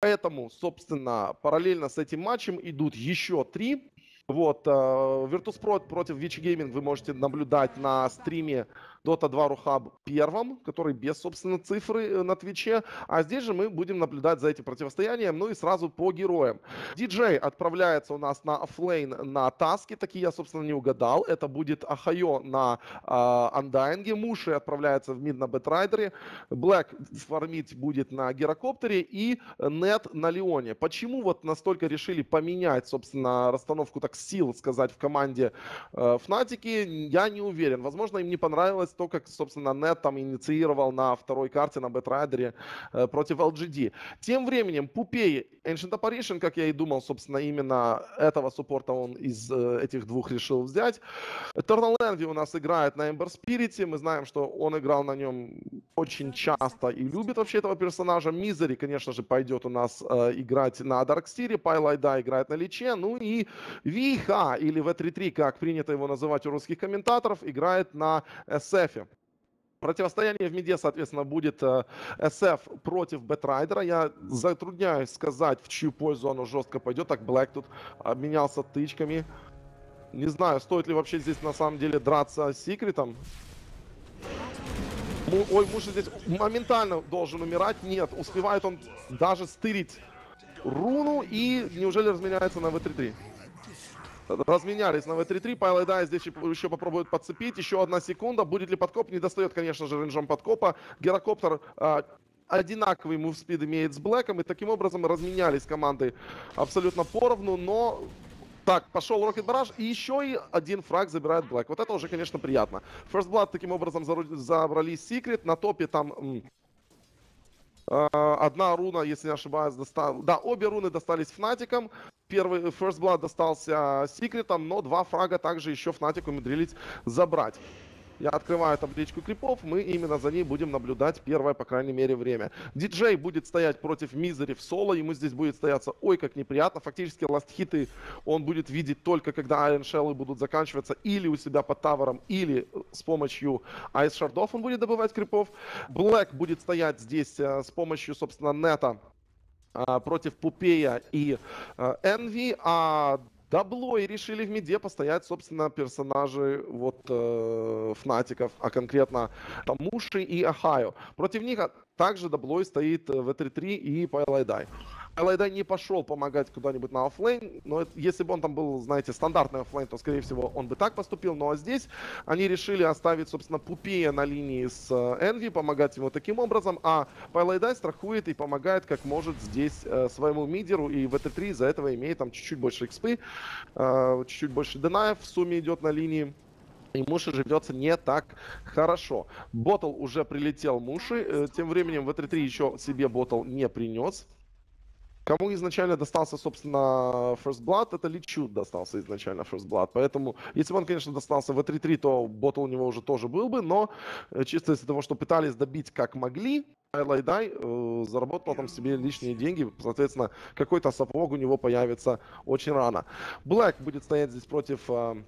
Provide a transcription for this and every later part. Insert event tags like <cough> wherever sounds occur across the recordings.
Поэтому, собственно, параллельно с этим матчем идут еще три. Вот, э, Virtus.pro против Vici Gaming вы можете наблюдать на стриме Dota 2 RuHub первом, который без, собственно, цифры э, на Твиче. А здесь же мы будем наблюдать за этим противостоянием, ну и сразу по героям. Диджей отправляется у нас на оффлейн на Таске, таки я, собственно, не угадал. Это будет Ахайо на э, Андайнге, Муши отправляется в мид на Бэтрайдере, Блэк фармить будет на Герокоптере и Нет на Леоне. Почему вот настолько решили поменять, собственно, расстановку так сил, сказать, в команде э, Фнатики, я не уверен. Возможно, им не понравилось то, как, собственно, Нет там инициировал на второй карте на Бэтрайдере э, против LGD. Тем временем Пупей Ancient Apparition, как я и думал, собственно, именно этого суппорта он из э, этих двух решил взять. Eternal Envy у нас играет на Ember Spirit. Мы знаем, что он играл на нем очень часто и любит вообще этого персонажа. Мизери, конечно же, пойдет у нас э, играть на Дарксире. Пайлайда играет на Личе. Ну и Виха, или В33, как принято его называть у русских комментаторов, играет на SF. Противостояние в миде, соответственно, будет э, SF против Бэтрайдера. Я затрудняюсь сказать, в чью пользу оно жестко пойдет. Так, Блэк тут обменялся тычками. Не знаю, стоит ли вообще здесь на самом деле драться с Секретом. Ой, Муша здесь моментально должен умирать. Нет, успевает он даже стырить руну и неужели разменяется на В3-3? Разменялись на В3-3. Павел Эдай здесь еще попробует подцепить. Еще одна секунда. Будет ли подкоп? Не достает, конечно же, рейнджом подкопа. Герокоптер а, одинаковый мувспид имеет с Блэком. И таким образом разменялись команды абсолютно поровну. Но так, пошел Rocket Barrage, и еще и один фраг забирает Блэк. Вот это уже, конечно, приятно. First Blood таким образом забрали Секрет. На топе там а, одна руна, если не ошибаюсь, достал... Да, обе руны достались Фнатикам. Первый First Blood достался Секретом, но два фрага также еще Фнатик умудрились забрать. Я открываю табличку крипов, мы именно за ней будем наблюдать первое, по крайней мере, время. Диджей будет стоять против Мизери в соло, ему здесь будет стояться ой как неприятно. Фактически ласт-хиты он будет видеть только когда Ion Shell будут заканчиваться или у себя под тавером, или с помощью Ice Shard ов он будет добывать крипов. Блэк будет стоять здесь э, с помощью, собственно, нета против Пупея и э, Энви, а даблой решили в миде постоять, собственно, персонажи вот э, Фнатиков, а конкретно там Муши и Ахайо. Против них также даблой стоит э, В3-3 и Пайлайдай. Пайлайдай не пошел помогать куда-нибудь на оффлейн, но это, если бы он там был, знаете, стандартный оффлейн, то, скорее всего, он бы так поступил. Ну а здесь они решили оставить, собственно, Пупея на линии с Энви, помогать ему таким образом, а Пайлайдай страхует и помогает, как может здесь э, своему мидеру, и ВТ-3 из-за этого имеет там чуть-чуть больше экспы, э, чуть-чуть больше денаев в сумме идет на линии. И Муши живется не так хорошо. Ботл уже прилетел Муши. Э, тем временем в 3 еще себе Ботл не принес. Кому изначально достался, собственно, First Blood, это Личу достался изначально First Blood. Поэтому, если бы он, конечно, достался в 3-3, то ботл у него уже тоже был бы, но э, чисто из-за того, что пытались добить как могли, Лайдай э, заработал там себе лишние деньги, соответственно, какой-то сапог у него появится очень рано. Блэк будет стоять здесь против э,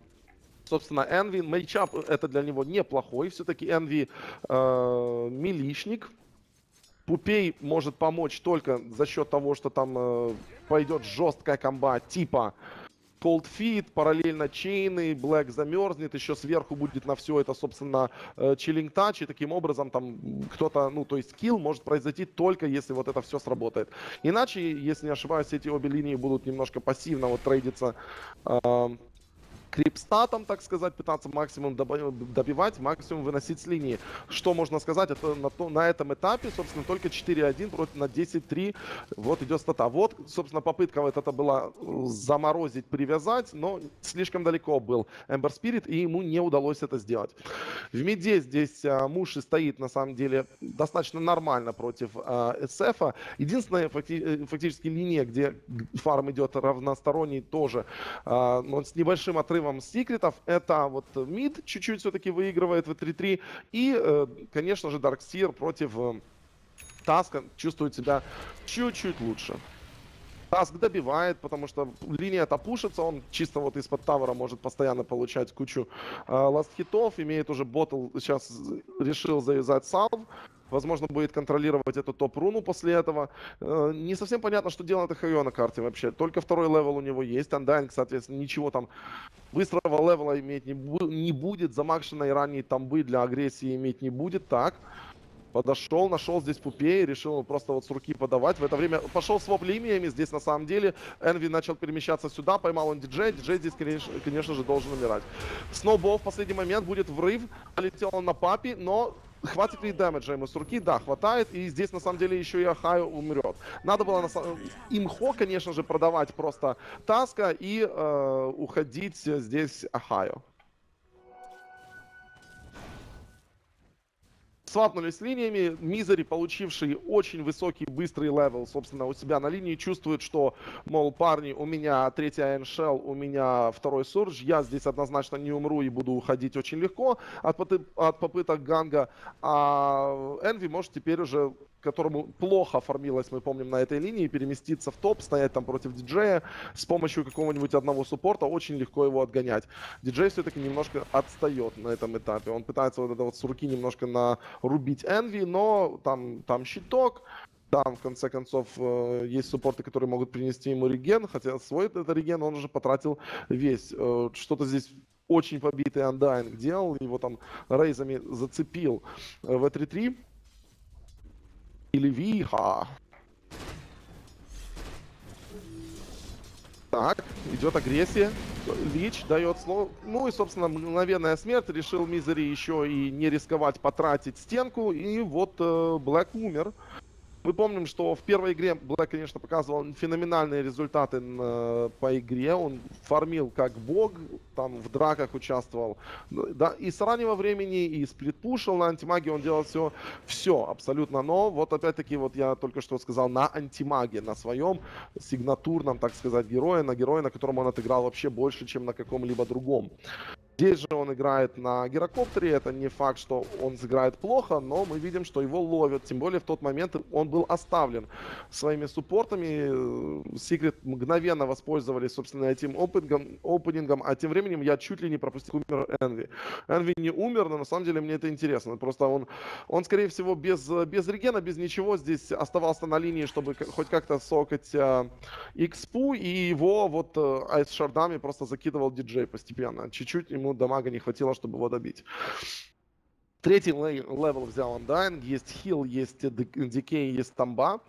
собственно, Энви. Мейчап это для него неплохой. Все-таки Энви э, милишник. Пупей может помочь только за счет того, что там э, пойдет жесткая комба типа Cold Feet, параллельно чейны, Black замерзнет, еще сверху будет на все это, собственно, чиллинг тач, и таким образом там кто-то, ну, то есть килл может произойти только если вот это все сработает. Иначе, если не ошибаюсь, эти обе линии будут немножко пассивно вот трейдиться э, крипстатом, так сказать, пытаться максимум добивать, максимум выносить с линии. Что можно сказать, это на, то, на этом этапе, собственно, только 4-1 против на 10-3. Вот идет стата. Вот, собственно, попытка вот это была э, заморозить, привязать, но слишком далеко был Эмбер Спирит, и ему не удалось это сделать. В миде здесь а, Муши стоит, на самом деле, достаточно нормально против а, СФа. Единственная факти э, фактически линия, где фарм идет равносторонний тоже, а, но с небольшим отрывом отрывом секретов. Это вот мид чуть-чуть все-таки выигрывает в 3-3. И, э, конечно же, Дарксир против э, Таска чувствует себя чуть-чуть лучше. Таск добивает, потому что линия-то пушится, он чисто вот из-под тавера может постоянно получать кучу э, ласт-хитов, имеет уже ботл, сейчас решил завязать salve. Возможно, будет контролировать эту топ-руну после этого. Э, не совсем понятно, что делает Ахайо на карте вообще. Только второй левел у него есть. Undying, соответственно, ничего там быстрого левела иметь не, бу не будет. Замакшенной ранней тамбы для агрессии иметь не будет. Так. Подошел, нашел здесь пупей, решил просто вот с руки подавать. В это время пошел своп линиями. Здесь на самом деле Энви начал перемещаться сюда, поймал он диджей. Диджей здесь, конечно, конечно же, должен умирать. Сноубол в последний момент будет врыв. Полетел он на папи, но Хватит ли дэмэджа ему с руки? Да, хватает. И здесь, на самом деле, еще и Ахаю умрет. Надо было на... имхо, конечно же, продавать просто Таска и э, уходить здесь Ахаю. Свапнулись линиями. Мизери, получивший очень высокий, быстрый левел, собственно, у себя на линии, чувствует, что, мол, парни, у меня третий Ion Shell, у меня второй Surge, я здесь однозначно не умру и буду уходить очень легко от, от попыток Ганга. А Энви может теперь уже которому плохо оформилось, мы помним, на этой линии, переместиться в топ, стоять там против диджея, с помощью какого-нибудь одного суппорта очень легко его отгонять. Диджей все-таки немножко отстает на этом этапе. Он пытается вот это вот с руки немножко нарубить Энви, но там, там щиток, там, в конце концов, э, есть суппорты, которые могут принести ему реген, хотя свой этот реген он уже потратил весь. Э, что-то здесь очень побитый Undying делал, его там рейзами зацепил в 3-3. Или Виха. Так, идет агрессия. Лич дает слово. Ну и, собственно, мгновенная смерть. Решил Мизери еще и не рисковать потратить стенку. И вот э, Блэк умер. Мы помним, что в первой игре Блэк, конечно, показывал феноменальные результаты по игре. Он фармил как бог, там в драках участвовал. Да, и с раннего времени, и сплитпушил на антимаге, он делал все, все абсолютно. Но вот опять-таки, вот я только что сказал, на антимаге, на своем сигнатурном, так сказать, герое, на герое, на котором он отыграл вообще больше, чем на каком-либо другом. Здесь же он играет на гирокоптере, это не факт, что он сыграет плохо, но мы видим, что его ловят, тем более в тот момент он был оставлен своими суппортами, Секрет мгновенно воспользовались, собственно, этим опенингом, опенингом, а тем временем я чуть ли не пропустил умер Энви. Энви не умер, но на самом деле мне это интересно, просто он, он скорее всего, без, без регена, без ничего здесь оставался на линии, чтобы хоть как-то сокать э, экспу, и его вот э, Ice Shard ами просто закидывал диджей постепенно, чуть-чуть ему ему дамага не хватило, чтобы его добить. Третий левел взял Undying, есть heal, есть Decay, есть тамба.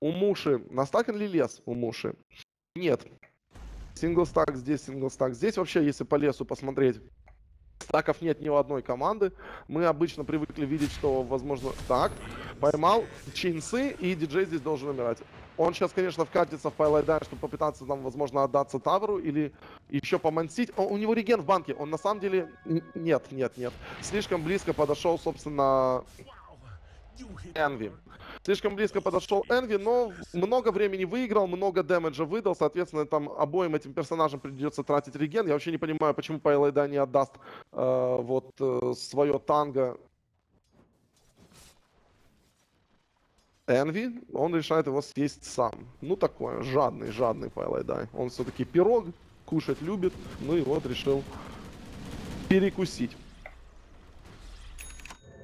У Муши, настакан ли лес у Муши? Нет. Синглстак здесь, синглстак здесь. Вообще, если по лесу посмотреть, стаков нет ни у одной команды. Мы обычно привыкли видеть, что, возможно, так, поймал чейнсы, и диджей здесь должен умирать. Он сейчас, конечно, вкатится в Пайлайдай, чтобы попытаться там, возможно, отдаться Тавру или еще помансить. У него реген в банке. Он на самом деле... Нет, нет, нет. Слишком близко подошел, собственно, Энви. Слишком близко подошел Энви, но много времени выиграл, много дэмэджа выдал. Соответственно, там обоим этим персонажам придется тратить реген. Я вообще не понимаю, почему Пайлайда не отдаст э, вот э, свое танго Энви, он решает его съесть сам. Ну, такое, жадный, жадный Пайлайдай. Он все-таки пирог кушать любит, ну и вот решил перекусить.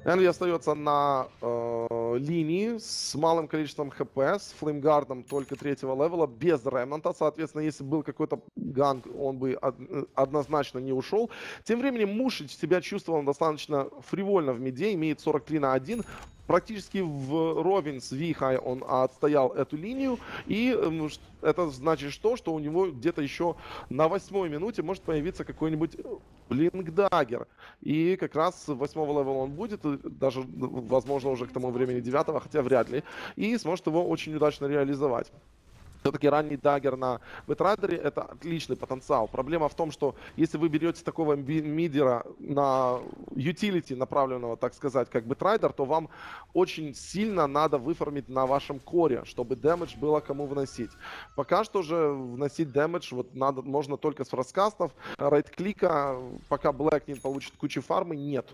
Энви остается на э, линии с малым количеством хп, с Flame Guard ом только третьего левела, без ремнанта. Соответственно, если был какой-то ганг, он бы од однозначно не ушел. Тем временем Мушич себя чувствовал достаточно фривольно в миде, имеет 43 на 1 практически в с Вихай он отстоял эту линию. И это значит что? Что у него где-то еще на восьмой минуте может появиться какой-нибудь Блинкдагер. И как раз восьмого левела он будет, даже, возможно, уже к тому времени девятого, хотя вряд ли. И сможет его очень удачно реализовать. Все-таки ранний дагер на Бетрайдере это отличный потенциал. Проблема в том, что если вы берете такого мидера на utility направленного, так сказать, как Бетрайдер, то вам очень сильно надо выформить на вашем коре, чтобы damage было кому вносить. Пока что же вносить damage вот надо, можно только с раскастов, right click а, пока Блэк не получит кучу фармы, нет.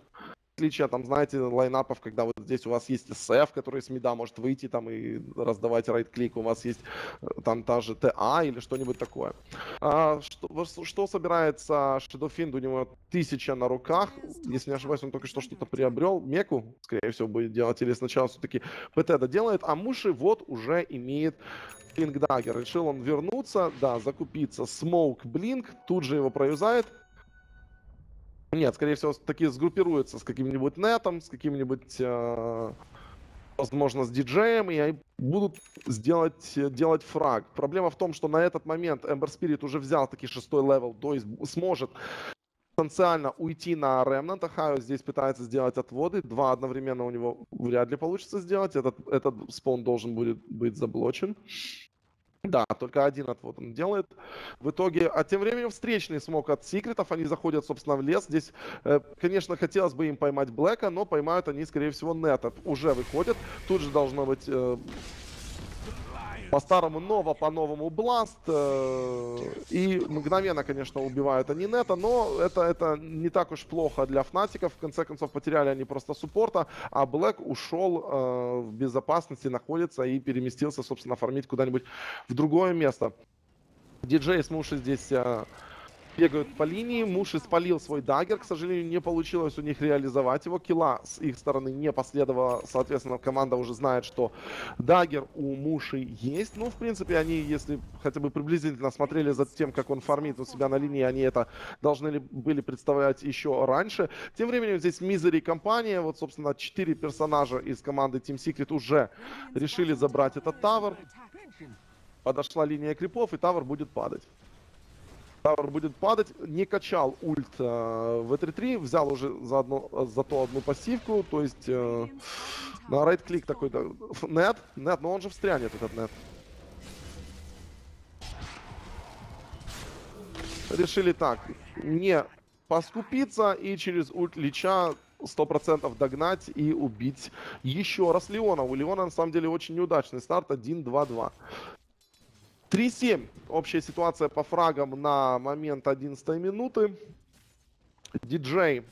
Отличие, там, знаете, лайнапов, когда вот здесь у вас есть SF, который с мида может выйти там и раздавать right click, у вас есть э, там та же TA или что-нибудь такое. А, что, что собирается Fiend? У него тысяча на руках, если не ошибаюсь, он только что что-то приобрел, Меку, скорее всего, будет делать, или сначала все-таки ПТ доделает, а Муши вот уже имеет Блинк Даггер. Решил он вернуться, да, закупиться. Смоук Блинк, тут же его проюзает. Нет, скорее всего, таки сгруппируется с каким-нибудь нетом, с каким-нибудь, э, возможно, с диджеем, и будут сделать, делать фраг. Проблема в том, что на этот момент Ember Spirit уже взял таки шестой левел, то есть сможет потенциально уйти на Remnant. Ахайо здесь пытается сделать отводы. Два одновременно у него вряд ли получится сделать. Этот, этот спон должен будет быть заблочен. Да, только один отвод он делает. В итоге, а тем временем встречный smoke от секретов, они заходят, собственно, в лес. Здесь, э, конечно, хотелось бы им поймать Блэка, но поймают они, скорее всего, Нета. Уже выходят. Тут же должно быть э, по-старому Нова, по-новому Бласт. Э, и мгновенно, конечно, убивают они Нета, но это, это не так уж плохо для Фнатиков. В конце концов, потеряли они просто суппорта, а Блэк ушел э, в безопасности, находится и переместился, собственно, фармить куда-нибудь в другое место. Диджей с Муши здесь... Бегают по линии. Муши спалил свой dagger. К сожалению, не получилось у них реализовать его. Kill а с их стороны не последовало. Соответственно, команда уже знает, что dagger у Муши есть. Ну, в принципе, они, если хотя бы приблизительно смотрели за тем, как он фармит у себя на линии, они это должны были представлять еще раньше. Тем временем здесь Мизери компания. Вот, собственно, четыре персонажа из команды Team Secret уже решили забрать этот тавер. Подошла линия крипов, и тавер будет падать. Тавр будет падать. Не качал ульт э, в 3 взял уже заодно, зато одну пассивку, то есть э, на райт-клик такой, да, нет, нет, но он же встрянет этот нет. Решили так, не поскупиться и через ульт Лича 100% догнать и убить еще раз Леона. У Леона на самом деле очень неудачный старт 1-2-2. 3-7. Общая ситуация по фрагам на момент 11 минуты. Диджей.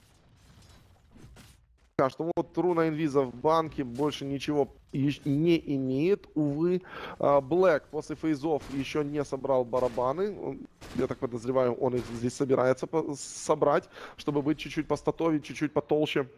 Что вот Руна Инвиза в банке больше ничего не имеет. Увы, а, Блэк после фейзов еще не собрал барабаны. Я так подозреваю, он их здесь собирается собрать, чтобы быть чуть-чуть постатовить, чуть-чуть потолще.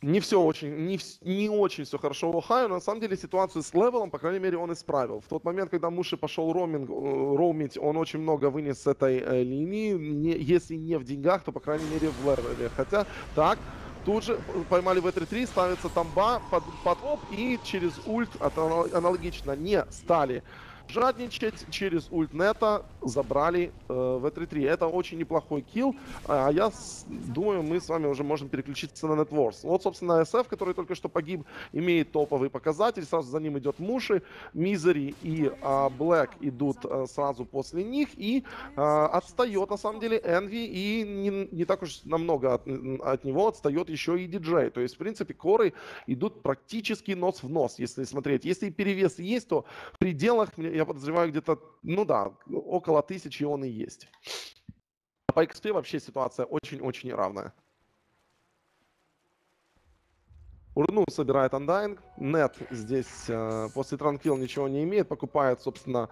Не все очень, не, не очень все хорошо у Ohaiyo, но на самом деле ситуацию с левелом, по крайней мере, он исправил. В тот момент, когда Муши пошел роуминг, э, роумить, он очень много вынес с этой э, линии. Не, если не в деньгах, то, по крайней мере, в левеле. Хотя, так, Тут же поймали в 3 ставится тамба под, под оп и через ульт аналогично не стали жадничать через ультнета забрали э, в 3 Это очень неплохой килл. А я с, думаю, мы с вами уже можем переключиться на Netwars. Вот, собственно, SF, который только что погиб, имеет топовый показатель. Сразу за ним идет Муши, Мизери и э, Блэк идут э, сразу после них. И э, отстает, на самом деле, Энви. И не, не так уж намного от, от него отстает еще и диджей. То есть, в принципе, коры идут практически нос в нос, если смотреть. Если перевес есть, то в пределах, я подозреваю, где-то, ну да, около тысячи он и есть. А по XP вообще ситуация очень-очень равная. Урну собирает Undying. Нет здесь э, после Транквилл ничего не имеет. Покупает, собственно,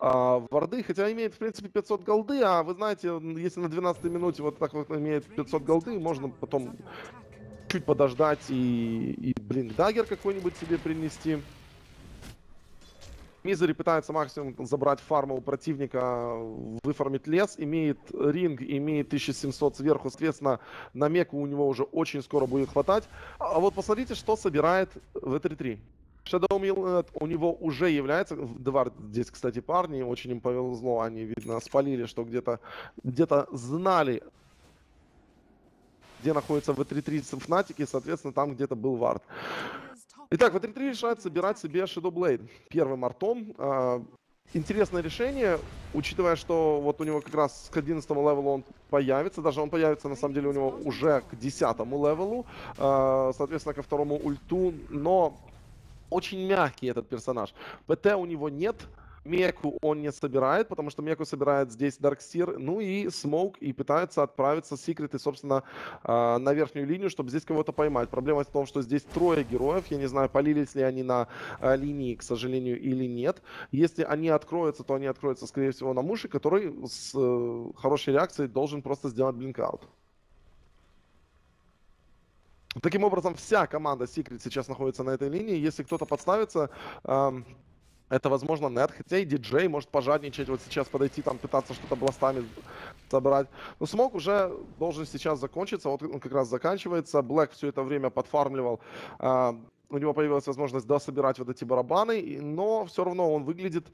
э, варды. Хотя имеет, в принципе, 500 голды. А вы знаете, если на 12 минуте вот так вот имеет 500 голды, можно потом чуть подождать и, и блин, дагер какой-нибудь себе принести. Мизери пытается максимум забрать фарму у противника, выфармить лес, имеет ринг, имеет 1700 сверху, соответственно, на меку у него уже очень скоро будет хватать. А вот посмотрите, что собирает в 3 Shadow Mill у него уже является, Двар здесь, кстати, парни, очень им повезло, они, видно, спалили, что где-то где, -то, знали, где находится V3-3 Fnatic, соответственно, там где-то был вард. Итак, в 3 решает собирать себе Shadow Blade первым артом. А, интересное решение, учитывая, что вот у него как раз к 11 левелу он появится. Даже он появится, на самом деле, у него уже к 10 левелу. А, соответственно, ко второму ульту. Но очень мягкий этот персонаж. ПТ у него нет. Меку он не собирает, потому что Меку собирает здесь Dark Seer, ну и Smoke, и пытается отправиться секреты, собственно, а, на верхнюю линию, чтобы здесь кого-то поймать. Проблема в том, что здесь трое героев, я не знаю, спалились ли они на а, линии, к сожалению, или нет. Если они откроются, то они откроются, скорее всего, на Муши, который с э, хорошей реакцией должен просто сделать blink out. Таким образом, вся команда Secret сейчас находится на этой линии. Если кто-то подставится, это, возможно, нет, хотя и диджей может пожадничать, вот сейчас подойти, там, пытаться что-то бластами собрать. Но смог уже должен сейчас закончиться, вот он как раз заканчивается. Блэк все это время подфармливал э, у него появилась возможность дособирать вот эти барабаны, но все равно он выглядит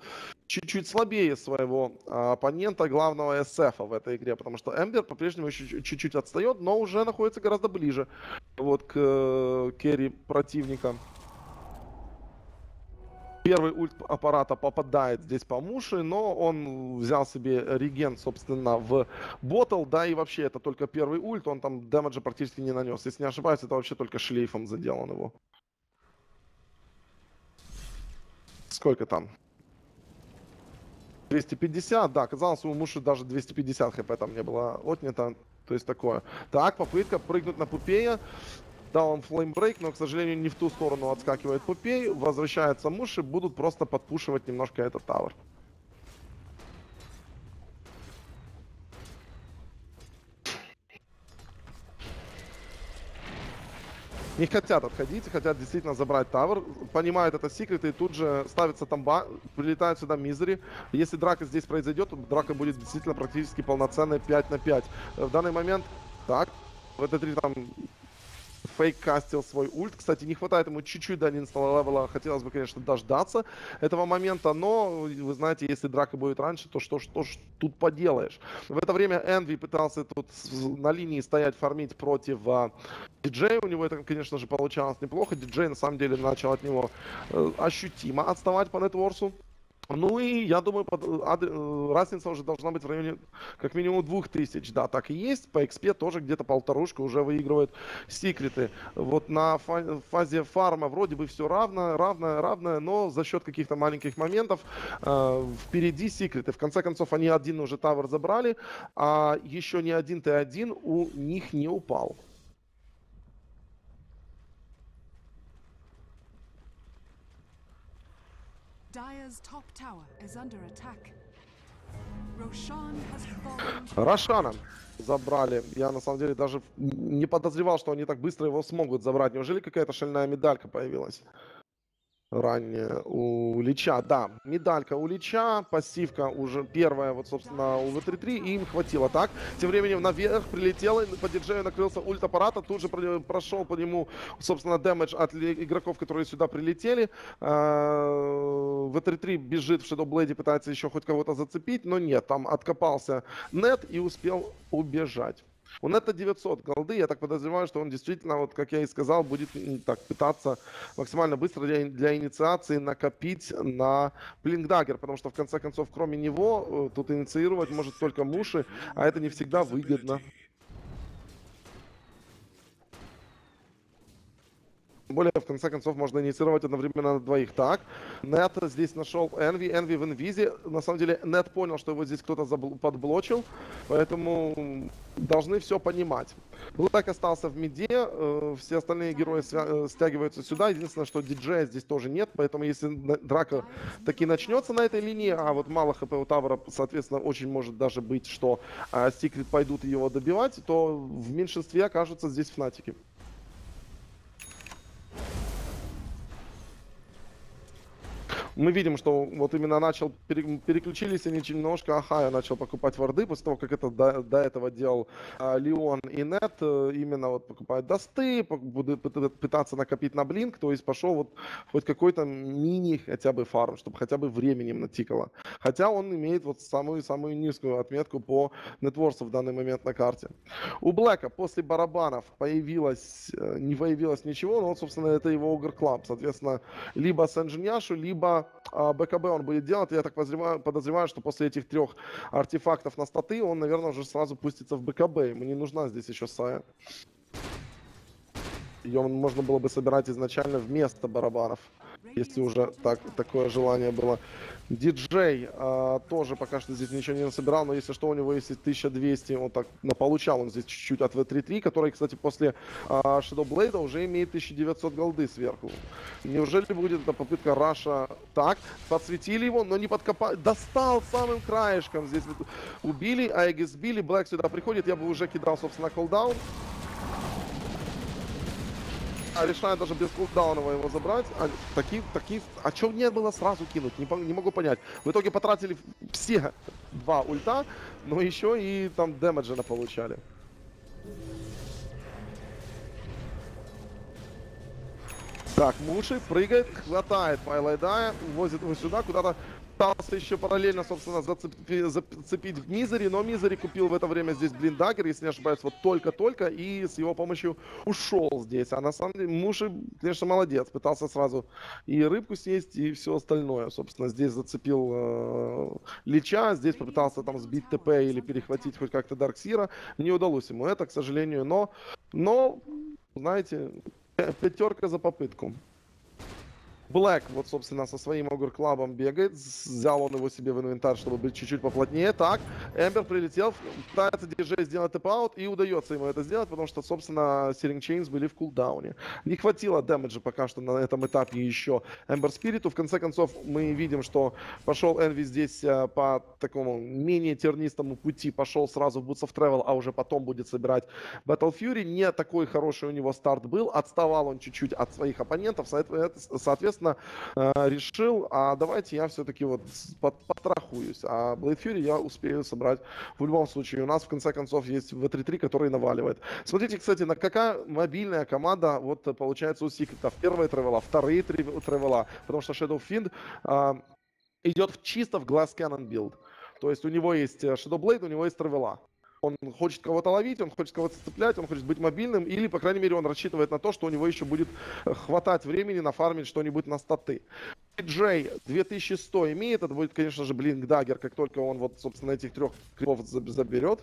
чуть-чуть слабее своего а, оппонента, главного SF в этой игре, потому что Эмбер по-прежнему еще чуть-чуть отстает, но уже находится гораздо ближе вот к э, керри противника. Первый ульт аппарата попадает здесь по муши, но он взял себе реген, собственно, в ботл, да, и вообще это только первый ульт, он там дэмэджа практически не нанес. Если не ошибаюсь, это вообще только шлейфом заделан его. Сколько там? 250, да, казалось, у Муши даже 250 хп там не было отнято. То есть такое. Так, попытка прыгнуть на Пупея. Дал он флеймбрейк, но, к сожалению, не в ту сторону отскакивает Пупей. Возвращается Муши, будут просто подпушивать немножко этот тавер. не хотят отходить, хотят действительно забрать тавер, понимают это секреты и тут же ставится тамба, прилетает сюда мизери. Если драка здесь произойдет, драка будет действительно практически полноценной 5 на 5. В данный момент, так, в это 3 там фейк кастил свой ульт. Кстати, не хватает ему чуть-чуть до 11 левела. Хотелось бы, конечно, дождаться этого момента. Но, вы знаете, если драка будет раньше, то что, что ж тут поделаешь. В это время Энви пытался тут на линии стоять, фармить против а, диджея. У него это, конечно же, получалось неплохо. Диджей, на самом деле, начал от него э, ощутимо отставать по нетворсу. Ну и я думаю, под, ад, э, разница уже должна быть в районе как минимум 2000. Да, так и есть. По XP тоже где-то полторушка уже выигрывают секреты. Вот на фа фазе фарма вроде бы все равно, равное, равное, но за счет каких-то маленьких моментов э, впереди секреты. В конце концов, они один уже тавер забрали, а еще ни один Т1 у них не упал. Рошана забрали. Я на самом деле даже не подозревал, что они так быстро его смогут забрать. Неужели какая-то шальная медалька появилась? Ранее у Лича. Да, медалька у Лича, пассивка уже первая, вот, собственно, у В3-3, и им хватило. Так, тем временем наверх прилетел, по диджею накрылся ульт аппарата, тут же прошел по нему, собственно, дэмэдж от игроков, которые сюда прилетели. А, В3-3 бежит в Shadow Blade, пытается еще хоть кого-то зацепить, но нет, там откопался нет и успел убежать. У Нета 900 голды, я так подозреваю, что он действительно, вот как я и сказал, будет так пытаться максимально быстро для, для инициации накопить на Блинкдаггер, потому что в конце концов, кроме него, э, тут инициировать может только Муши, а это не всегда выгодно. Более, в конце концов, можно инициировать одновременно двоих. Так, Нет здесь нашел Энви, Энви в инвизе. На самом деле, Нет понял, что его здесь кто-то подблочил, поэтому должны все понимать. Блэк остался в миде, э, все остальные герои э, стягиваются сюда. Единственное, что диджея здесь тоже нет, поэтому если драка таки начнется на этой линии, а вот мало хп у Тавра, соответственно, очень может даже быть, что Секрет пойдут его добивать, то в меньшинстве окажутся здесь Фнатики. Мы видим, что вот именно начал, переключились они немножко, ага, я начал покупать варды, после того, как это до, до этого делал а, Леон и Нет, э, именно вот покупать dust ы, буду пытаться накопить на blink, то есть пошел вот хоть какой-то мини хотя бы фарм, чтобы хотя бы временем натикало. Хотя он имеет вот самую-самую низкую отметку по net worth у в данный момент на карте. У Блэка после барабанов появилось, э, не появилось ничего, но вот, собственно, это его Ogre Club. Соответственно, либо с Sange and Yasha у, либо а, БКБ он будет делать. Я так подозреваю, подозреваю, что после этих трех артефактов на статы он, наверное, уже сразу пустится в БКБ. Ему не нужна здесь еще Сая. Ее можно было бы собирать изначально вместо барабанов. Если уже так, такое желание было. Диджей а, тоже пока что здесь ничего не насобирал, но если что, у него есть 1200, он так получал он здесь чуть-чуть от V3-3, который, кстати, после а, Shadow Blade уже имеет 1900 голды сверху. Неужели будет эта попытка Раша? Так, подсветили его, но не подкопали. Достал самым краешком здесь. Убили, Айги сбили, Блэк сюда приходит, я бы уже кидал, собственно, колдаун. А решает даже без кулдаунова его забрать. А, такие, такие, а чё не было сразу кинуть? Не, не могу понять. В итоге потратили все два ульта, но еще и там дэмэджа получали. Так, Муши прыгает, хватает Пайлайдая, возит его сюда, куда-то пытался еще параллельно, собственно, зацепи, зацепить Мизери, но Мизери купил в это время здесь блиндагер, если не ошибаюсь, вот только-только, и с его помощью ушел здесь. А на самом деле Муши, конечно, молодец, пытался сразу и рыбку съесть, и все остальное. Собственно, здесь зацепил э, Лича, здесь попытался там сбить ТП или перехватить хоть как-то Дарксира. Не удалось ему это, к сожалению, но, но знаете, <laughs> пятерка за попытку. Блэк, вот, собственно, со своим Ogre Club ом бегает. Взял он его себе в инвентарь, чтобы быть чуть-чуть поплотнее. Так, Ember прилетел, пытается диджей сделать TP out, и удается ему это сделать, потому что, собственно, Searing Chains были в кулдауне. Не хватило damage а пока что на этом этапе еще Ember Spirit у. В конце концов, мы видим, что пошел Энви здесь э, по такому менее тернистому пути, пошел сразу в Boots of Travel, а уже потом будет собирать Battle Fury. Не такой хороший у него старт был, отставал он чуть-чуть от своих оппонентов, соответственно, соответственно, э, решил, а давайте я все-таки вот подстрахуюсь, а Battle Fury я успею собрать в любом случае. У нас, в конце концов, есть w33, который наваливает. Смотрите, кстати, на какая мобильная команда, вот получается у Секретов. Первые тревела, вторые тревела, потому что Shadow Fiend а, идет чисто в Glass Cannon билд. То есть у него есть э, Shadow Blade, у него есть тревела. Он хочет кого-то ловить, он хочет кого-то цеплять, он хочет быть мобильным, или, по крайней мере, он рассчитывает на то, что у него еще будет э, хватать времени нафармить что-нибудь на статы. Джей 2100 имеет, это будет, конечно же, Блинк Даггер, как только он вот, собственно, этих трех крипов заберет.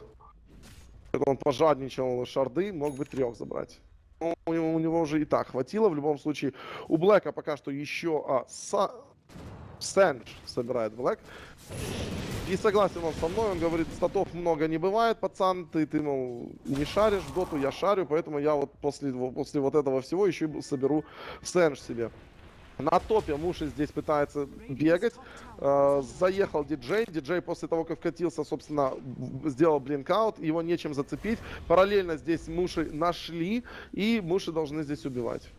Он пожадничал шарды, мог бы трех забрать. Но у него, у него уже и так хватило. В любом случае, у Блэка пока что еще... А, Са... Сэндж собирает Блэк. И согласен он со мной, он говорит, статов много не бывает, пацан, ты, ты, мол, не шаришь в доту, я шарю, поэтому я вот после, после вот этого всего еще и соберу сэндж себе. На топе Муши здесь пытается бегать. Э, заехал диджей. Диджей после того, как вкатился, собственно, сделал блинкаут. Его нечем зацепить. Параллельно здесь Муши нашли. И Муши должны здесь убивать.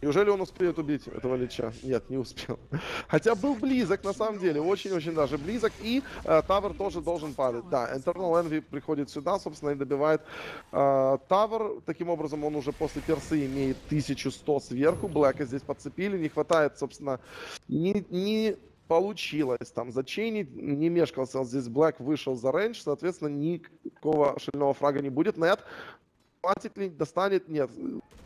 Неужели он успеет убить этого Лича? Нет, не успел. <laughs> Хотя был близок, на самом деле, очень-очень даже близок. И э, тоже должен падать. Да, Eternal Envy приходит сюда, собственно, и добивает э. Таким образом, он уже после персы имеет 1100 сверху. Блэка здесь подцепили. Не хватает, собственно, не, не получилось там зачейнить, не мешкался здесь Блэк, вышел за рейндж, соответственно, никакого шального фрага не будет. Нет, хватит ли, достанет, нет.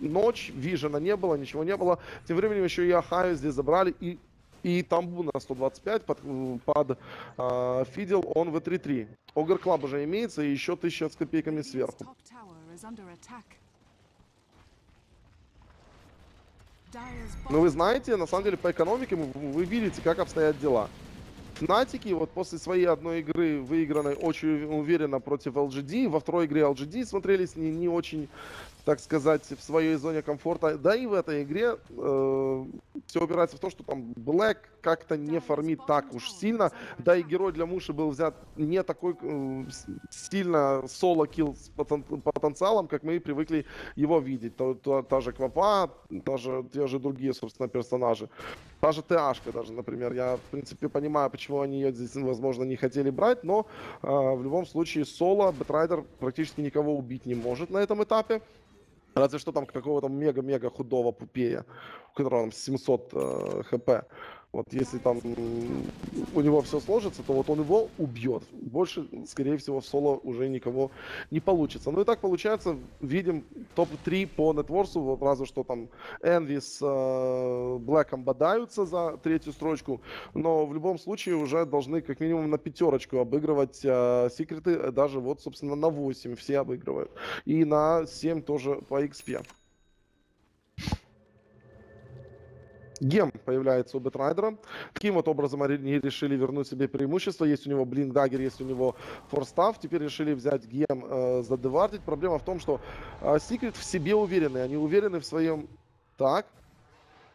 Ночь, vision а не было, ничего не было. Тем временем еще и Ахаю здесь забрали, и, и Тамбу на 125 под, под э, фидил он w33. Ogre Club уже имеется, и еще 1000 с копейками сверху. Ну вы знаете, на самом деле по экономике вы видите, как обстоят дела. Фнатики вот после своей одной игры, выигранной очень уверенно против LGD, во второй игре LGD смотрелись не, не очень так сказать, в своей зоне комфорта. Да и в этой игре э, все упирается в то, что там Блэк как-то не фармит так уж сильно. Да и герой для Муши был взят не такой э, сильно соло-килл с потен потенциалом, как мы привыкли его видеть. То, то, та же Квапа, тоже, те же другие, собственно, персонажи. Та же ТАшка даже, например. Я, в принципе, понимаю, почему они ее здесь, возможно, не хотели брать, но э, в любом случае соло Batrider практически никого убить не может на этом этапе. Разве что там какого-то мега-мега худого Puppey я, у которого там 700 э, HP. Вот если там у него все сложится, то вот он его убьет. Больше, скорее всего, в соло уже никого не получится. Ну и так получается, видим топ-3 по net worth у. Вот разве что там Энви с э, Блэком бодаются за третью строчку. Но в любом случае уже должны как минимум на пятерочку обыгрывать э, секреты. Даже вот, собственно, на 8 все обыгрывают. И на 7 тоже по XP. Гем появляется у Бетрайдера. Таким вот образом они решили вернуть себе преимущество. Есть у него Блинк Даггер, есть у него Форстав. Теперь решили взять Гем, э, задевардить. Проблема в том, что э, Секрет в себе уверены. Они уверены в своем... Так.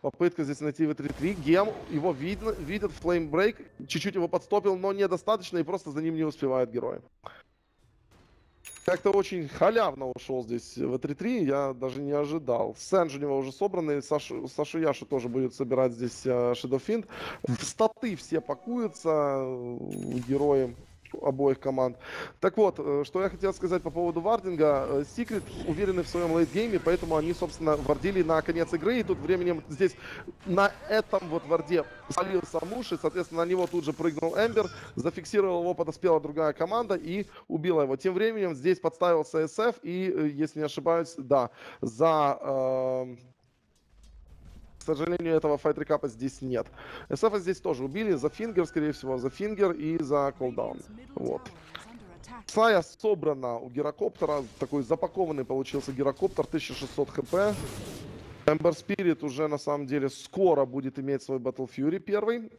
Попытка здесь найти в 3-3. Гем, его видно, видят, флеймбрейк. Чуть-чуть его подстопил, но недостаточно. И просто за ним не успевают герои. Как-то очень халявно ушел здесь в 3-3, я даже не ожидал. Сэнж у него уже собраны, Сашу, Сашу Яшу тоже будет собирать здесь э, Fiend. В статы все пакуются, э, герои обоих команд. Так вот, э, что я хотел сказать по поводу вардинга. Секрет уверены в своем лейтгейме, поэтому они, собственно, вардили на конец игры. И тут временем здесь на этом вот варде спалился Муши, соответственно, на него тут же прыгнул Ember, зафиксировал его, подоспела другая команда и убила его. Тем временем здесь подставился SF и, э, если не ошибаюсь, да, за... Э сожалению, этого fight recap а здесь нет. SF здесь тоже убили за фингер, скорее всего, за фингер и за Call Down. Вот. Сая собрана у гирокоптера. Такой запакованный получился гирокоптер, 1600 HP. Эмбер Спирит уже на самом деле скоро будет иметь свой Battle Fury первый.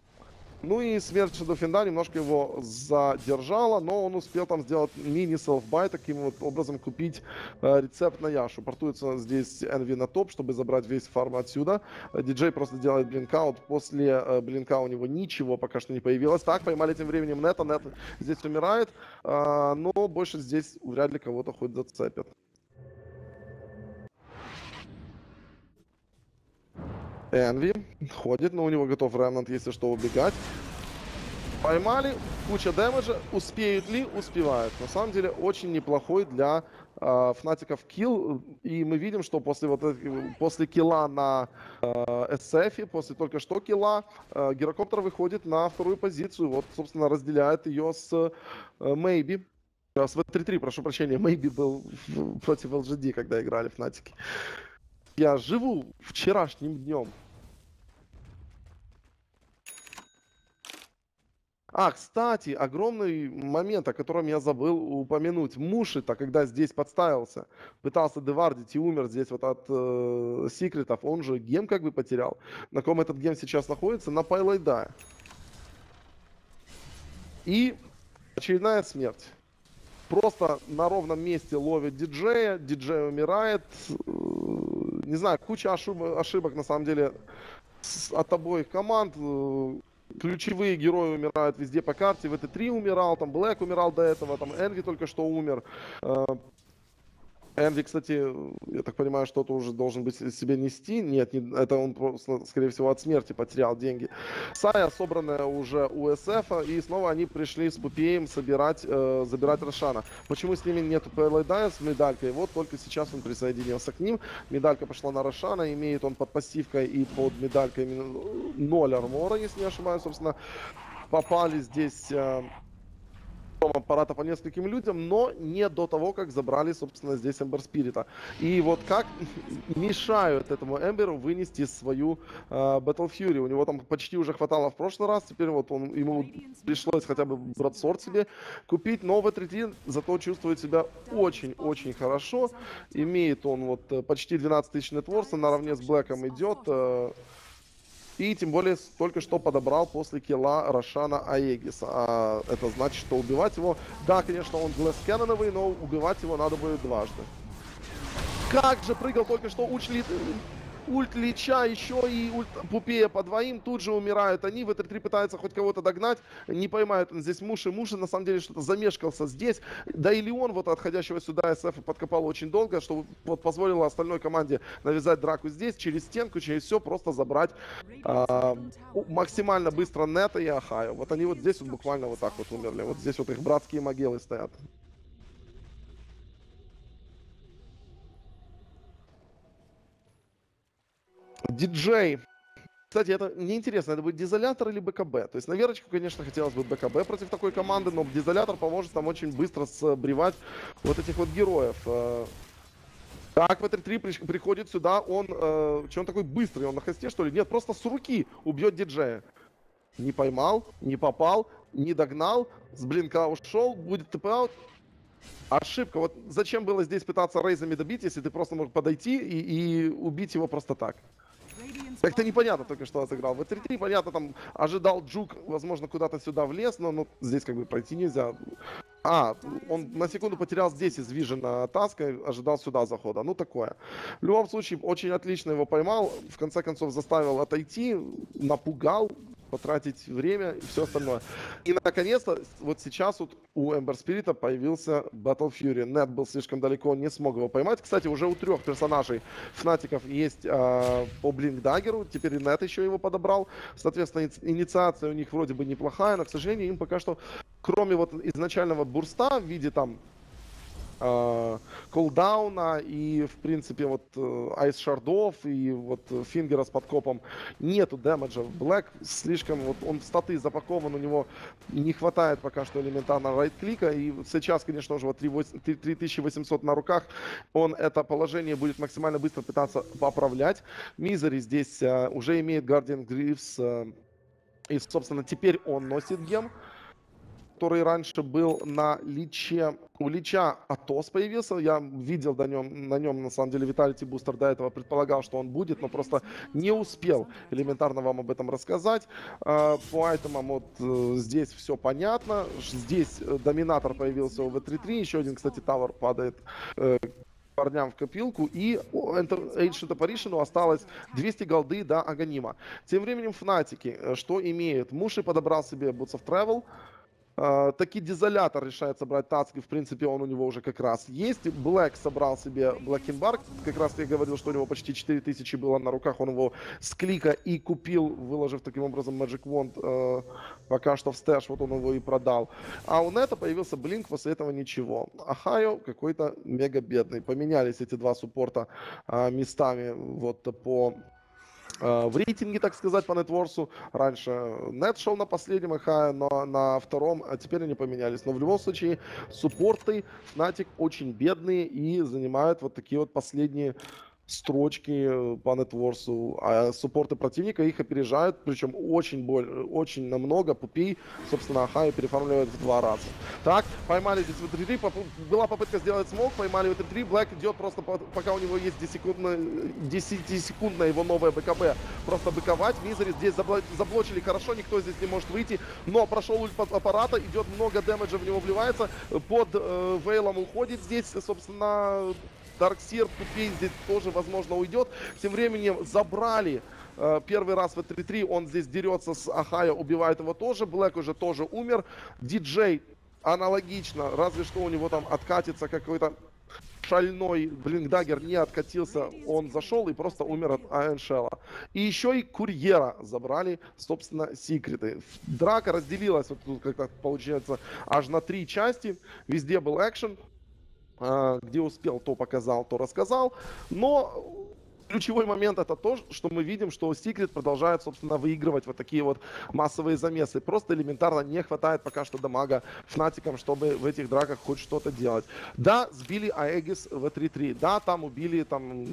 Ну и смерть Шедофинда немножко его задержала, но он успел там сделать мини-селфбай, таким вот образом купить э, рецепт на Яшу. Портуется здесь Энви на топ, чтобы забрать весь фарм отсюда. Диджей просто делает блинкаут. После э, блинка у него ничего пока что не появилось. Так, поймали тем временем Нета. Нет здесь умирает, э, но больше здесь вряд ли кого-то хоть зацепят. Энви ходит, но у него готов Ремнант, если что, убегать. Поймали, куча дэмэджа. Успеют ли? Успевают. На самом деле, очень неплохой для э, фнатиков килл. И мы видим, что после, вот, после килла на э, SF, после только что килла, э, Гирокоптер выходит на вторую позицию. Вот, собственно, разделяет ее с э, Maybe. С В3-3, прошу прощения, Maybe был против LGD, когда играли фнатики. Я живу вчерашним днем. А, кстати, огромный момент, о котором я забыл упомянуть. Муши-то, когда здесь подставился, пытался девардить и умер здесь вот от э, секретов, он же гем как бы потерял. На ком этот гем сейчас находится? На Пайлайдае. И очередная смерть. Просто на ровном месте ловит диджея, диджей умирает, не знаю, куча ошибок, на самом деле от обоих команд. Э, ключевые герои умирают везде по карте. В это 3 умирал, там Блэк умирал до этого, там Энви только что умер. Энви, кстати, я так понимаю, что-то уже должен быть себе нести. Нет, не, это он просто, скорее всего, от смерти потерял деньги. Сая собранная уже у СФ, и снова они пришли с Пупеем собирать, э, забирать Рошана. Почему с ними нет Пэлайдая с медалькой? Вот только сейчас он присоединился к ним. Медалька пошла на Рошана, имеет он под пассивкой и под медалькой 0 армора, если не ошибаюсь, собственно. Попали здесь... Э, аппарата по нескольким людям, но не до того, как забрали, собственно, здесь Эмбер Спирита. И вот как <laughs> мешают этому Эмберу вынести свою э, Battle Fury. У него там почти уже хватало в прошлый раз, теперь вот он, ему пришлось хотя бы Братсорд себе купить, но в E3 зато чувствует себя очень-очень хорошо. Имеет он вот э, почти 12 тысяч нетворса, наравне с Блэком идет. Э, и тем более только что подобрал после килла Рошана Аегиса. А это значит, что убивать его... Да, конечно, он глэскэноновый, но убивать его надо будет дважды. Как же прыгал только что Учли ульт Лича, еще и ульт Пупея по двоим, тут же умирают они, в 3 пытаются хоть кого-то догнать, не поймают он здесь Муши, Муши на самом деле что-то замешкался здесь, да и Леон вот отходящего сюда СФ подкопал очень долго, что вот позволило остальной команде навязать драку здесь, через стенку, через все, просто забрать а, максимально быстро Нета и Ахаю. Вот они вот здесь вот буквально вот так вот умерли, вот здесь вот их братские могилы стоят. Диджей. Кстати, это мне интересно, это будет дизолятор или БКБ? То есть на Верочку, конечно, хотелось бы БКБ против такой команды, но дизолятор поможет нам очень быстро сбривать вот этих вот героев. Э. Так, ВТ-3 приходит сюда, он... Э, что он такой быстрый? Он на хосте, что ли? Нет, просто с руки убьет диджея. Не поймал, не попал, не догнал, с блинка ушел, будет тп-аут. Ошибка. Вот зачем было здесь пытаться рейзами добить, если ты просто мог подойти и, и убить его просто так? Как-то непонятно только что отыграл. В 3-3, понятно, там ожидал Джук, возможно, куда-то сюда влез, но ну, здесь как бы пройти нельзя. А, он на секунду потерял здесь из Вижена таска, ожидал сюда захода. Ну, такое. В любом случае, очень отлично его поймал. В конце концов, заставил отойти, напугал, потратить время и все остальное. И наконец-то, вот сейчас вот у Эмбер Спирита появился Battle Fury. Нет был слишком далеко, не смог его поймать. Кстати, уже у трех персонажей Фнатиков есть э, по Blink Dagger у, теперь и Нет еще его подобрал. Соответственно, инициация у них вроде бы неплохая, но, к сожалению, им пока что, кроме вот изначального burst а в виде там Call Down а и, в принципе, вот э, Ice Shard ов и вот фингера с подкопом нету damage а. Блэк слишком, вот он в статы запакован, у него не хватает пока что элементарно right click а. И сейчас, конечно же, вот 3800 на руках, он это положение будет максимально быстро пытаться поправлять. Мизери здесь уже имеет Guardian uh, и, собственно, теперь он носит гем который раньше был на Личе. У Лича Атос появился. Я видел на нем, на нем на самом деле, Vitality Booster до этого предполагал, что он будет, но просто не успел элементарно вам об этом рассказать. А, по айтемам вот э, здесь все понятно. Здесь э, Доминатор появился у V3-3. Еще один, кстати, тавер падает э, парням в копилку. И Ancient Apparition осталось 200 голды до Аганима. Тем временем Фнатики, что имеют? Муши подобрал себе Boots of Travel. Uh, таки Desolator решает собрать таски, в принципе, он у него уже как раз есть. Блэк собрал себе Black King Bar, как раз я говорил, что у него почти 4000 было на руках, он его с клика и купил, выложив таким образом Magic Wand uh, пока что в stash, вот он его и продал. А у Нета появился Блинк, после этого ничего. Ахайо какой-то мега бедный. Поменялись эти два суппорта uh, местами вот по Э, в рейтинге, так сказать, по нетворсу. Раньше нет шел на последнем ИХ, но на втором, а теперь они поменялись. Но в любом случае, суппорты Fnatic очень бедные и занимают вот такие вот последние строчки э, по нетворсу, а суппорты противника их опережают, причем очень боль, очень намного. Пупей, собственно, Ахаю переформливает в два раза. Так, поймали здесь в 3 была попытка сделать smoke, поймали в 3 Блэк идет просто, пока у него есть 10-секундная его новая БКБ, просто быковать. Мизери здесь заблочили хорошо, никто здесь не может выйти, но прошел ульт аппарата, идет много damage а в него вливается, под э, Veil ом уходит здесь, собственно, Dark Seer Puppey здесь тоже, возможно, уйдет. Тем временем забрали э, первый раз в 3-3. Он здесь дерется с Ахая, убивает его тоже. Блэк уже тоже умер. Диджей аналогично, разве что у него там откатится какой-то шальной Блинкдаггер не откатился, он зашел и просто умер от Айншелла. И еще и Курьера забрали, собственно, секреты. Драка разделилась, вот тут как-то получается, аж на три части. Везде был экшен, где успел, то показал, то рассказал. Но ключевой момент это то, что мы видим, что Secret продолжает, собственно, выигрывать вот такие вот массовые замесы. Просто элементарно не хватает пока что дамага Фнатикам, чтобы в этих драках хоть что-то делать. Да, сбили Аэгис в 3-3. Да, там убили там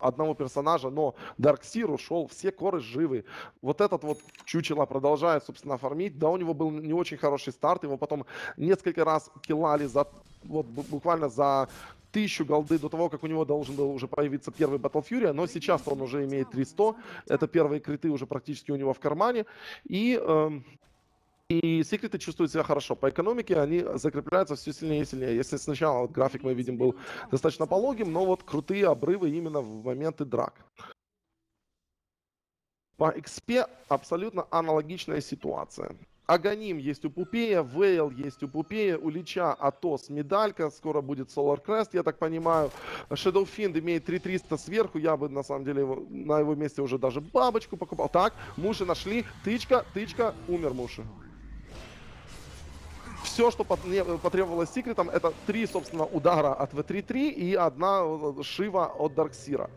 одного персонажа, но Дарксир ушел, все коры живы. Вот этот вот чучело продолжает, собственно, фармить. Да, у него был не очень хороший старт, его потом несколько раз киллали за вот буквально за тысячу голды до того, как у него должен был уже появиться первый Battle Fury, но сейчас он уже имеет 300, это первые криты уже практически у него в кармане, и, э, и секреты чувствуют себя хорошо. По экономике они закрепляются все сильнее и сильнее. Если сначала вот, график мы видим был достаточно пологим, но вот крутые обрывы именно в моменты драк. По XP абсолютно аналогичная ситуация. Аганим есть у Пупея, Вейл есть у Пупея, у Лича Атос медалька, скоро будет Solar Crest, я так понимаю. Shadow Fiend имеет 3300 сверху, я бы на самом деле его, на его месте уже даже бабочку покупал. Так, Муши нашли, тычка, тычка, умер Муши. Все, что потребовалось секретом, это три, собственно, удара от V3-3 и одна э, Шива от Дарксира.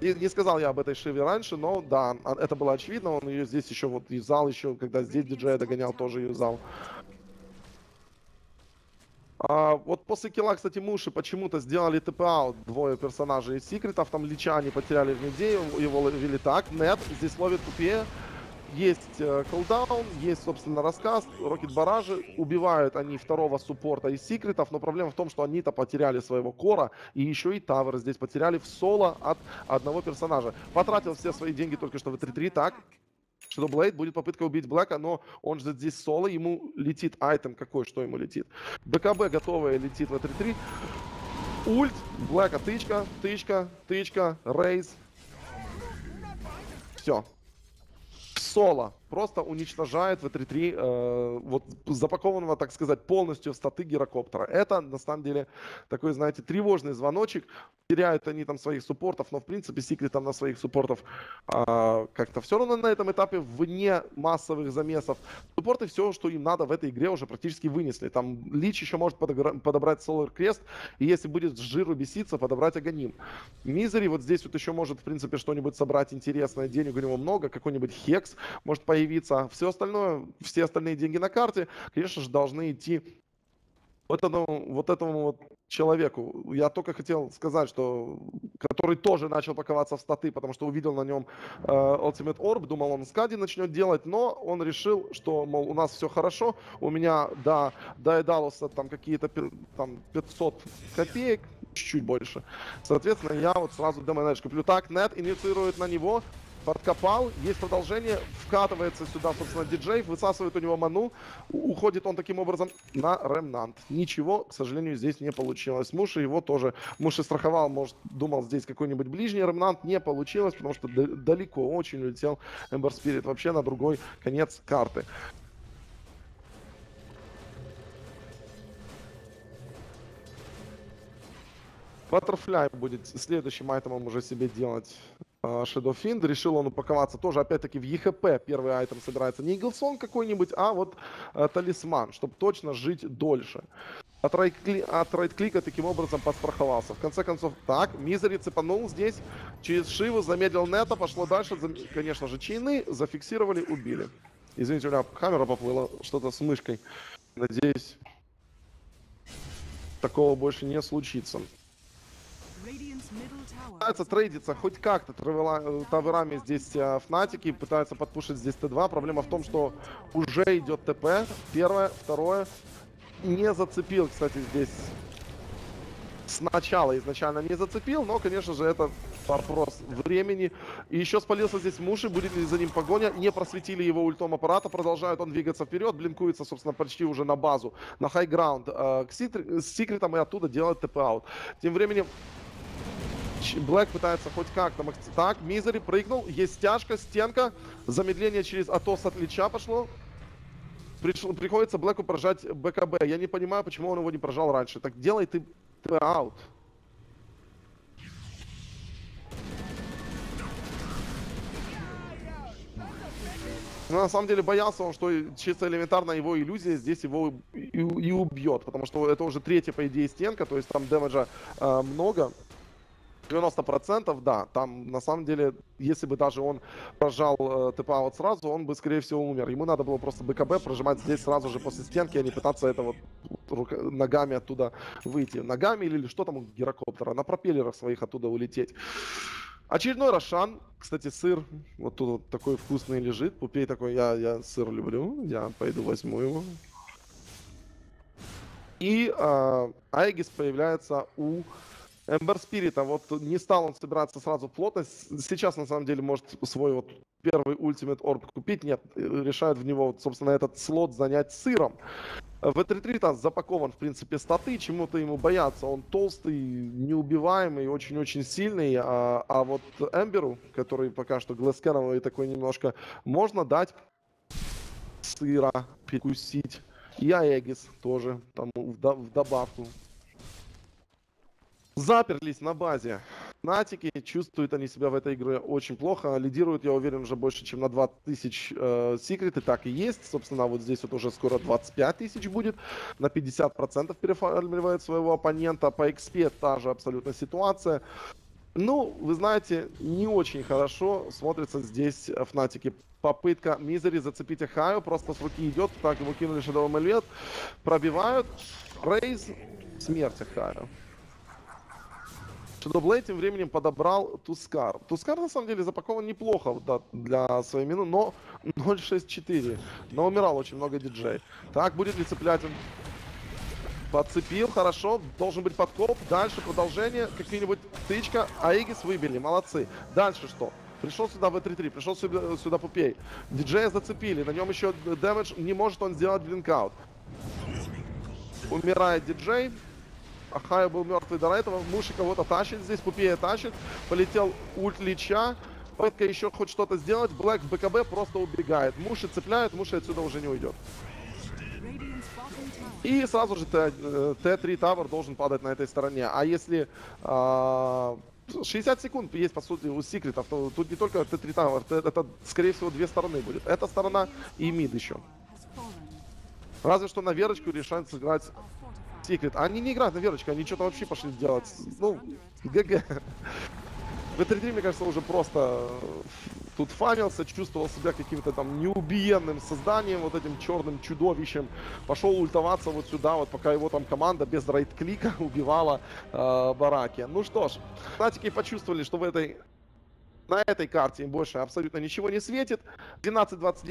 Не, не сказал я об этой Шиве раньше, но да, это было очевидно. Он ее здесь еще вот юзал, еще когда здесь диджея догонял, тоже юзал. А, вот после килла, кстати, Муши почему-то сделали ТП-аут двое персонажей из секретов. Там Лича они потеряли в меде, его ловили так. Нет, здесь ловит тупее. Есть э, колдаун, есть, собственно, рассказ, Рокет Баражи. Убивают они второго суппорта из секретов, но проблема в том, что они-то потеряли своего кора, и еще и Тавер здесь потеряли в соло от одного персонажа. Потратил все свои деньги только что в 3-3, так? Что Блейд будет попытка убить Блэка, но он же здесь соло, ему летит айтем какой, что ему летит. БКБ готовая летит в 3-3. Ульт, Блэка тычка, тычка, тычка, рейз. Все. Соло просто уничтожает в 3 э, вот запакованного, так сказать, полностью в статы гирокоптера. Это, на самом деле, такой, знаете, тревожный звоночек. Теряют они там своих суппортов, но, в принципе, Секрет там на своих суппортов э, как-то все равно на этом этапе вне массовых замесов. Суппорты все, что им надо в этой игре, уже практически вынесли. Там Лич еще может подобрать Solar Крест, и если будет с жиру беситься, подобрать Аганим. Мизери вот здесь вот еще может, в принципе, что-нибудь собрать интересное. Денег у него много, какой-нибудь Хекс может появиться появиться. Все остальное, все остальные деньги на карте, конечно же, должны идти вот этому, вот этому вот человеку. Я только хотел сказать, что который тоже начал паковаться в статы, потому что увидел на нем э, Ultimate Orb, думал, он скади начнет делать, но он решил, что, мол, у нас все хорошо, у меня до, до Эдалуса там какие-то там 500 копеек, чуть-чуть больше. Соответственно, я вот сразу демонедж куплю. Так, нет инициирует на него, подкопал, есть продолжение, вкатывается сюда, собственно, диджей, высасывает у него ману, уходит он таким образом на ремнант. Ничего, к сожалению, здесь не получилось. Муши его тоже, Муши страховал, может, думал здесь какой-нибудь ближний ремнант, не получилось, потому что далеко очень улетел Эмбер Спирит вообще на другой конец карты. Butterfly будет следующим айтемом уже себе делать uh, Shadow Fiend. Решил он упаковаться тоже, опять-таки, в ЕХП. Первый айтем собирается не Иглсон какой-нибудь, а вот uh, талисман, чтобы точно жить дольше. От райт-клика таким образом подстраховался. В конце концов, так, Мизери цепанул здесь через Шиву, замедлил Нета, пошло дальше. Зам... Конечно же, чайны зафиксировали, убили. Извините, у меня камера поплыла, что-то с мышкой. Надеюсь, такого больше не случится. Пытаются трейдиться хоть как-то э, таверами здесь э, Фнатики, пытаются подпушить здесь Т2. Проблема в том, что уже идет ТП. Первое, второе. Не зацепил, кстати, здесь сначала изначально не зацепил, но, конечно же, это вопрос времени. И еще спалился здесь Муши, будет ли за ним погоня. Не просветили его ультом аппарата, продолжает он двигаться вперед, blink уется, собственно, почти уже на базу, на highground, э, к секретам и оттуда делает ТП-out. Тем временем Блэк пытается хоть как-то... Так, Мизери прыгнул. Есть стяжка, стенка. Замедление через Атос от Лича пошло. Пришло, приходится Блэку прожать БКБ. Я не понимаю, почему он его не прожал раньше. Так делай ты, ты аут. Но на самом деле боялся он, что чисто элементарно его иллюзия здесь его и, и убьет. Потому что это уже третья, по идее, стенка. То есть там damage а э, много. 90% да, там на самом деле, если бы даже он прожал э, ТП-out сразу, он бы, скорее всего, умер. Ему надо было просто БКБ прожимать здесь сразу же после стенки, а не пытаться это вот рука, ногами оттуда выйти. Ногами или что там у гирокоптера, на пропеллерах своих оттуда улететь. Очередной Рошан. Кстати, сыр вот тут вот такой вкусный лежит. Пупей такой, я, я сыр люблю, я пойду возьму его. И э, Айгис появляется у Эмбер Спирита, вот не стал он собираться сразу плотно. Сейчас, на самом деле, может свой вот первый Ultimate Orb купить. Нет, решает в него, собственно, этот слот занять сыром. В 3 там запакован, в принципе, статы, чему-то ему бояться. Он толстый, неубиваемый, очень-очень сильный. А, а вот Эмберу, который пока что глэскеновый такой немножко, можно дать сыра перекусить. И Аегис тоже там в, в добавку. Заперлись на базе. Натики чувствуют они себя в этой игре очень плохо. Лидируют, я уверен, уже больше, чем на 20 тысяч э, секреты. Так и есть. Собственно, вот здесь вот уже скоро 25 тысяч будет. На 50% перефармливает своего оппонента. По XP та же абсолютно ситуация. Ну, вы знаете, не очень хорошо смотрится здесь Фнатики. Попытка Мизери зацепить Ахаю, просто с руки идет. Так, ему кинули Shadow Мельвет. Пробивают. Рейз. Смерть Ахаю. Shadowblade тем временем подобрал Тускар. Тускар на самом деле запакован неплохо да, для своей мины, но 0.64. Но умирал очень много диджей. Так, будет ли цеплять он? Подцепил, хорошо. Должен быть подкоп. Дальше продолжение. Как-нибудь тычка. Аигис выбили, молодцы. Дальше что? Пришел сюда в 3-3, пришел сюда, сюда Пупей. Диджея зацепили, на нем еще дэмэдж, не может он сделать блинкаут. Умирает диджей. Ахая был мертвый до этого. Муши кого-то тащит здесь. Пупея тащит. Полетел ульт Лича. Попытка еще хоть что-то сделать. Блэк в БКБ просто убегает. Муши цепляют. Муши отсюда уже не уйдет. И сразу же Т3 Тавер должен падать на этой стороне. А если... А, 60 секунд есть, по сути, у секретов. То тут не только Т3 Тавер. Это, скорее всего, две стороны будет. Эта сторона и мид еще. Разве что на верочку решают сыграть Секрет. Они не играют на верочку, они что-то вообще пошли делать. Ну, ГГ. В 3 мне кажется, уже просто тут фамился, чувствовал себя каким-то там неубиенным созданием, вот этим черным чудовищем. Пошел ультоваться вот сюда, вот пока его там команда без рейд-клика <laughs> убивала э, бараки. Ну что ж, фанатики почувствовали, что в этой на этой карте им больше абсолютно ничего не светит. 12-29